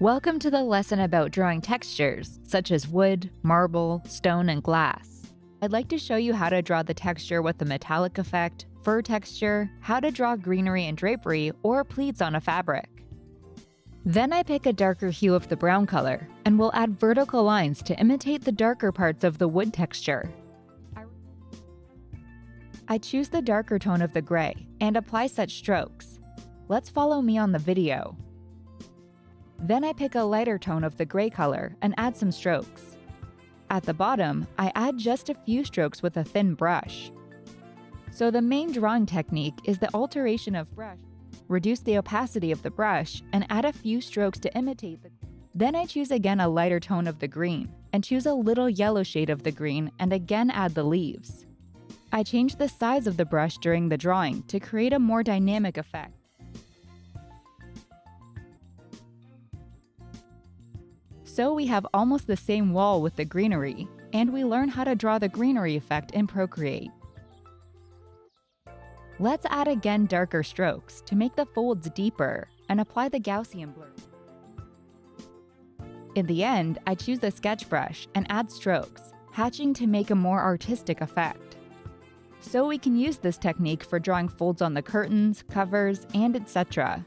Welcome to the lesson about drawing textures, such as wood, marble, stone, and glass. I'd like to show you how to draw the texture with the metallic effect, fur texture, how to draw greenery and drapery, or pleats on a fabric. Then I pick a darker hue of the brown color, and will add vertical lines to imitate the darker parts of the wood texture. I choose the darker tone of the gray, and apply such strokes. Let's follow me on the video. Then I pick a lighter tone of the gray color and add some strokes. At the bottom, I add just a few strokes with a thin brush. So the main drawing technique is the alteration of brush. Reduce the opacity of the brush and add a few strokes to imitate the then I choose again a lighter tone of the green, and choose a little yellow shade of the green and again add the leaves. I change the size of the brush during the drawing to create a more dynamic effect. So we have almost the same wall with the greenery, and we learn how to draw the greenery effect in Procreate. Let's add again darker strokes to make the folds deeper and apply the Gaussian blur. In the end, I choose a sketch brush and add strokes, hatching to make a more artistic effect. So we can use this technique for drawing folds on the curtains, covers, and etc.